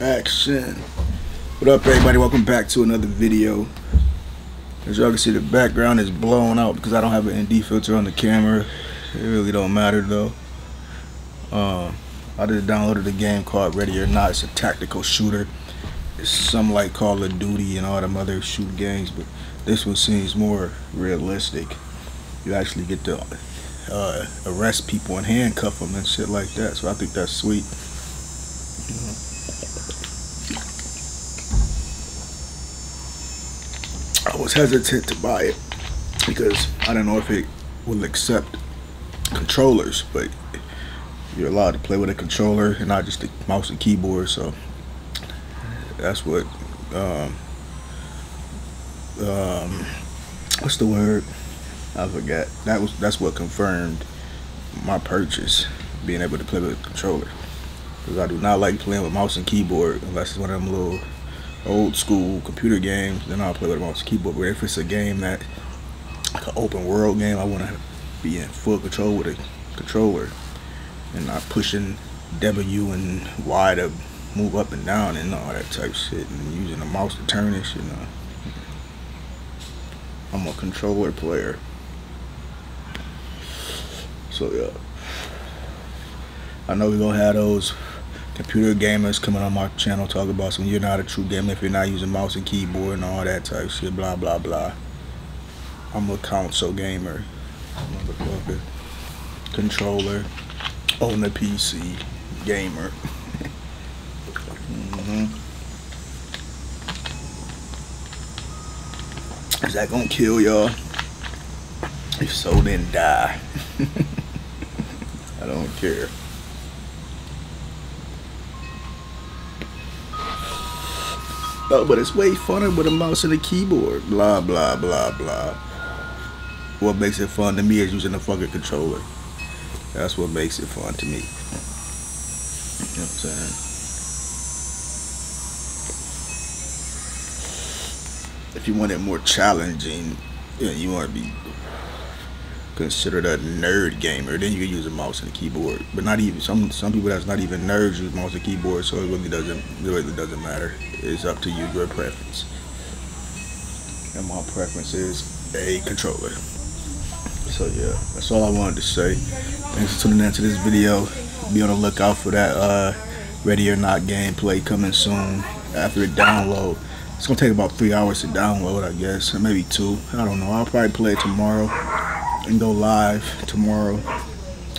Action. What up, everybody? Welcome back to another video. As y'all can see, the background is blown out because I don't have an ND filter on the camera. It really don't matter though. Um, I just downloaded a game called Ready or Not. It's a tactical shooter. It's some like Call of Duty and all them other shoot games, but this one seems more realistic. You actually get to uh, arrest people and handcuff them and shit like that. So I think that's sweet. I was hesitant to buy it because I don't know if it will accept controllers, but you're allowed to play with a controller and not just a mouse and keyboard. So that's what um, um, what's the word? I forgot. That was that's what confirmed my purchase, being able to play with a controller. Because I do not like playing with mouse and keyboard unless it's one of them little old school computer games. Then I'll play with a mouse and keyboard. But if it's a game that like an open world game, I want to be in full control with a controller and not pushing W and Y to move up and down and all that type shit and using a mouse to turn it, you know. I'm a controller player. So yeah. I know we're gonna have those computer gamers coming on my channel talk about some you're not a true gamer if you're not using mouse and keyboard and all that type shit, blah blah blah. I'm a console gamer. Motherfucker. Controller. On the PC. Gamer. mm-hmm. Is that gonna kill y'all? If so, then die. I don't care. Oh, but it's way funner with a mouse and a keyboard. Blah, blah, blah, blah. What makes it fun to me is using a fucking controller. That's what makes it fun to me. You know what I'm saying? If you want it more challenging, you, know, you want to be considered a nerd gamer, then you can use a mouse and a keyboard. But not even some some people that's not even nerds use mouse and keyboard, so it really doesn't it really doesn't matter. It's up to you, your preference. And my preference is a controller. So yeah, that's all I wanted to say. Thanks for tuning into this video. Be on the lookout for that uh, Ready or Not gameplay coming soon after it download. It's gonna take about three hours to download, I guess, or maybe two. I don't know. I'll probably play it tomorrow and go live tomorrow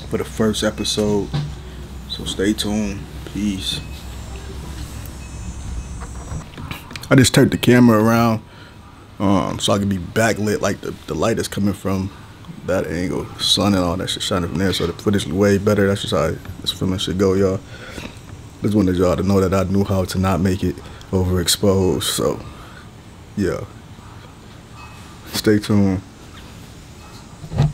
for the first episode. So stay tuned. Peace. I just turned the camera around um, so I can be backlit like the, the light is coming from that angle. sun and all that shit shining from there so the footage is way better. That's just how this filming should go, y'all. Just wanted y'all to know that I knew how to not make it overexposed. So, yeah. Stay tuned.